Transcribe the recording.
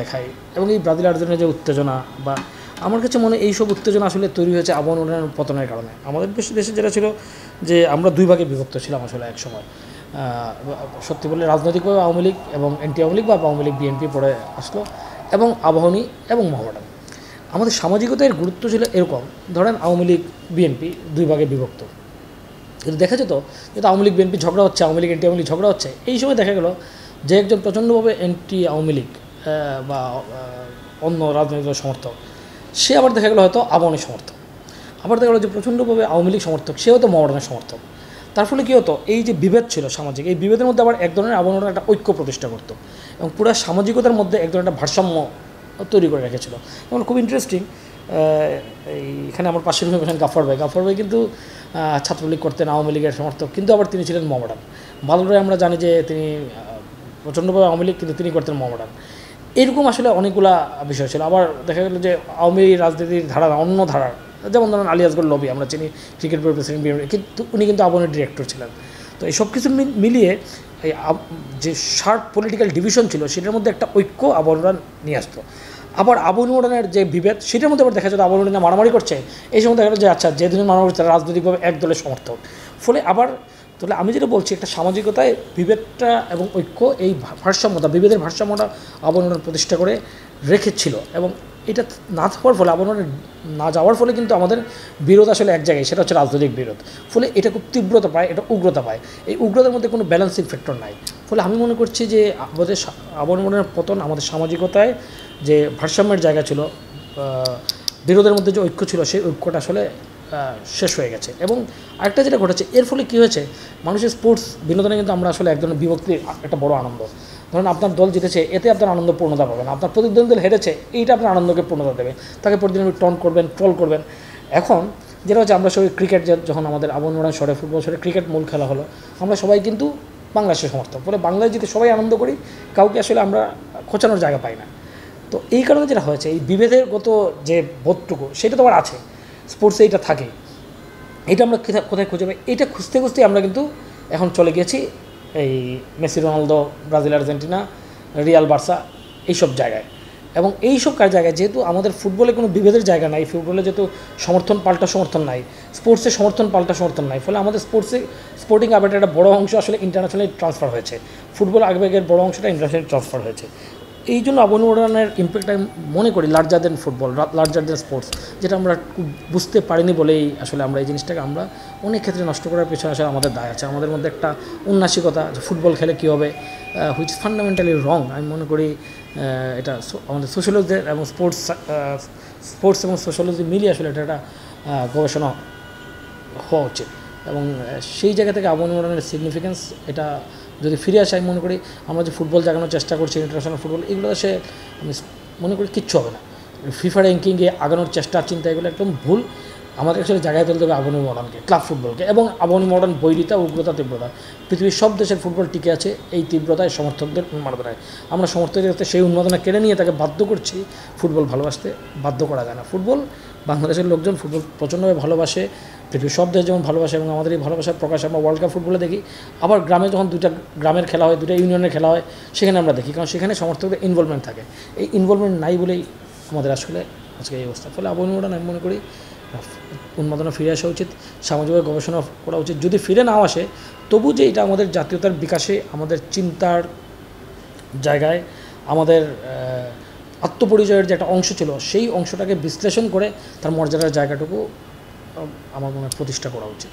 দেখায়। এবং এই ব্রাজিল আর্জেন্টিনার যে উত্তেজনা বা আমার কাছে মনে হয় এইসব উত্তেজনা আসলে তৈরি হয়েছে আবহাওয়া উন্নয়নের পতনের কারণে। আমাদের দেশে যেটা ছিল যে আমরা দুই ভাগে বিভক্ত ছিলাম আসলে এক সময়। সত্যি বলে রাজনৈতিকভাবে আওয়ামী লীগ এবং এনটি আওয়ামী লীগ বা আওয়ামী লীগ বিএনপি পড়ে আসলো এবং আবাহনী এবং মহামেডান আমাদের সামাজিকতার গুরুত্ব ছিল এরকম, ধরেন আওয়ামী লীগ, বিএনপি দুই ভাগে বিভক্ত। কিন্তু দেখা যেত যেহেতু আওয়ামী লীগ, বিএনপি ঝগড়া হচ্ছে, আওয়ামী লীগ, এনটি আওয়ামী লীগ ঝগড়া হচ্ছে, এই সময় দেখা গেল যে একজন প্রচণ্ডভাবে এনটি আওয়ামী লীগ বা অন্য রাজনৈতিক সমর্থক। সে আবার দেখা গেলো হয়তো আবাহনীর সমর্থক। আবার দেখা গেলো যে প্রচণ্ডভাবে আওয়ামী লীগ সমর্থক সে হয়তো মহারণের সমর্থক। তার ফলে কী হতো, এই যে বিভেদ ছিল সামাজিক, এই বিভেদের মধ্যে আবার এক ধরনের আবরণের একটা ঐক্য প্রতিষ্ঠা করতো এবং পুরো সামাজিকতার মধ্যে এক ধরনের একটা ভারসাম্য তৈরি করে রেখেছিল। এবং খুব ইন্টারেস্টিং এখানে আমার পাশের রুমে বসেন গাফর ভাই। গাফর ভাই কিন্তু ছাত্রলীগ করতেন, আওয়ামী লীগের সমর্থক, কিন্তু আবার তিনি ছিলেন মমডান ভালোভাবে আমরা জানি যে তিনি প্রচণ্ডভাবে আওয়ামী লীগ, কিন্তু তিনি করতেন মমডান এরকম আসলে অনেকগুলা বিষয় ছিল। আবার দেখা গেল যে আওয়ামী রাজনীতির ধারার অন্য ধারার যেমন ধরেন আলী আসগর লবি আমরা চিনি ক্রিকেট বোর্ড প্রেসিডেন্ট কিন্তু উনি কিন্তু আবনের ডিরেক্টর ছিলেন। তো এই সব কিছু মিলিয়ে এই যে শার্প পলিটিক্যাল ডিভিশন ছিল, সেটার মধ্যে একটা ঐক্য আবরণরা নিয়ে আসতো। আবার আবনুরানের যে বিভেদ, সেটার মধ্যে আবার দেখা যেত আবনুরানা মারামারি করছে। এই সময় দেখা যে আচ্ছা যে দুজন মারামারি তারা রাজনৈতিকভাবে এক দলের সমর্থক। ফলে আবার তাহলে আমি যেটা বলছি, একটা সামাজিকতায় বিভেদটা এবং ঐক্য এই ভারসাম্যতা, বিভেদের ভারসাম্যটা আবরণের প্রতিষ্ঠা করে রেখেছিল এবং এটা না থাকার ফলে আবরণের না যাওয়ার ফলে কিন্তু আমাদের বিরোধ আসলে এক জায়গায়, সেটা হচ্ছে রাজনৈতিক বিরোধ। ফলে এটা খুব তীব্রতা পায়, এটা উগ্রতা পায়। এই উগ্রতার মধ্যে কোনো ব্যালেন্সিং ফ্যাক্টর নাই। ফলে আমি মনে করছি যে, আমাদের আবরণের পতন আমাদের সামাজিকতায় যে ভারসাম্যের জায়গা ছিল বিরোধের মধ্যে যে ঐক্য ছিল, সেই ঐক্যটা আসলে শেষ হয়ে গেছে। এবং আরেকটা যেটা ঘটেছে, এর ফলে কী হয়েছে, মানুষের স্পোর্টস বিনোদনে কিন্তু আমরা আসলে এক ধরনের বিভক্তির একটা বড় আনন্দ। ধরুন আপনার দল জিতেছে, এতে আপনার আনন্দ পূর্ণতা পাবেন। আপনার প্রতিদ্বন্দ্বী হেরেছে, এইটা আপনার আনন্দকে পূর্ণতা দেবে। তাকে প্রতিদিন টন করবেন ট্রল করবেন। এখন যেটা হচ্ছে, আমরা সবাই ক্রিকেট যখন আমাদের আবনমোড়া শহরে ফুটবল শহরে ক্রিকেট মূল খেলা হলো, আমরা সবাই কিন্তু বাংলাদেশের সমর্থক। ফলে বাংলায় জিতে সবাই আনন্দ করি, কাউকে আসলে আমরা খোঁচানোর জায়গা পাই না। তো এই কারণে যেটা হয়েছে, এই বিভেদের গত যে বোধটুকু, সেটা তো আবার আছে। স্পোর্টসে এটা থাকে। এটা আমরা কোথায় খুঁজে পাই? এটা খুঁজতে খুঁজতে আমরা কিন্তু এখন চলে গেছি এই Messi, Ronaldo, Brazil, Argentina, Real Barca এইসব জায়গায়। এবং এই সব কার জায়গায় যেহেতু আমাদের ফুটবলে কোনো বিভেদের জায়গা নাই, ফুটবলে যেহেতু সমর্থন পাল্টা সমর্থন নাই স্পোর্টসে সমর্থন পাল্টা সমর্থন নাই, ফলে আমাদের স্পোর্টসে স্পোর্টিং আবেগের একটা বড় অংশ আসলে ইন্টারন্যাশনালি ট্রান্সফার হয়েছে। ফুটবল আবেগের বড় অংশটা ইন্টারন্যাশনালি ট্রান্সফার হয়েছে। এই জন্য আবনুরানের ইম্প্যাক্ট আমি মনে করি larger than football larger than sports যেটা আমরা বুঝতে পারিনি বলেই আসলে আমরা এই জিনিসটাকে আমরা অনেক ক্ষেত্রে নষ্ট করার পেছনে আসলে আমাদের দায় আছে। আমাদের মধ্যে একটা উন্নাসিকতা ফুটবল খেলে কী হবে হুইচ ফান্ডামেন্টালি রং আমি মনে করি এটা আমাদের সোশ্যোলজি এবং স্পোর্টস স্পোর্টস এবং সোশ্যোলজি মিলিয়ে আসলে এটা একটা গবেষণা হওয়া উচিত। এবং সেই জায়গা থেকে আবনমরণের সিগনিফিকেন্স এটা যদি ফিরে আসে, আমি মনে করি আমরা যে ফুটবল জাগানোর চেষ্টা করছি ইন্টারন্যাশনাল ফুটবল এগুলো সে, আমি মনে করি কিচ্ছু হবে না। ফিফা র্যাঙ্কিংয়ে আগানোর চেষ্টা, চিন্তা, এগুলো একদম ভুল। আমাদের আসলে জায়গায় তুলতে হবে আবনী মডার্নকে, ক্লাব ফুটবলকে এবং আবনী মডার্ন বৈরিতা, উগ্রতা, তীব্রতা। পৃথিবীর সব দেশের ফুটবল টিকে আছে, এই তীব্রতায় সমর্থকদের উন্মাদনায়। আমরা সমর্থকদের সেই উন্মাদনা কেড়ে নিয়ে তাকে বাধ্য করছি ফুটবল ভালোবাসতে। বাধ্য করা যায় না। ফুটবল, বাংলাদেশের লোকজন ফুটবল প্রচণ্ডভাবে ভালোবাসে। পৃথিবীর সব দেশ যেমন ভালোবাসে এবং আমাদের এই ভালোবাসার প্রকাশ আমরা ওয়ার্ল্ড কাপ ফুটবলে দেখি। আবার গ্রামে যখন দুইটা গ্রামের খেলা হয় দুটা ইউনিয়নের খেলা হয়, সেখানে আমরা দেখি। কারণ সেখানে সমর্থকদের ইনভলভমেন্ট থাকে। এই ইনভলভমেন্ট নাই বলেই আমাদের আসলে আজকে এই অবস্থা। ফলে আবহাওয়া আমি মনে করি উন্মাদনা ফিরে আসা উচিত। সামাজিকভাবে গবেষণা করা উচিত। যদি ফিরে নাও আসে, তবু যে এটা আমাদের জাতীয়তার বিকাশে, আমাদের চিন্তার জায়গায়, আমাদের আত্মপরিচয়ের যে একটা অংশ ছিল, সেই অংশটাকে বিশ্লেষণ করে তার মর্যাদার জায়গাটুকু আমার মনে হয় প্রতিষ্ঠা করা উচিত।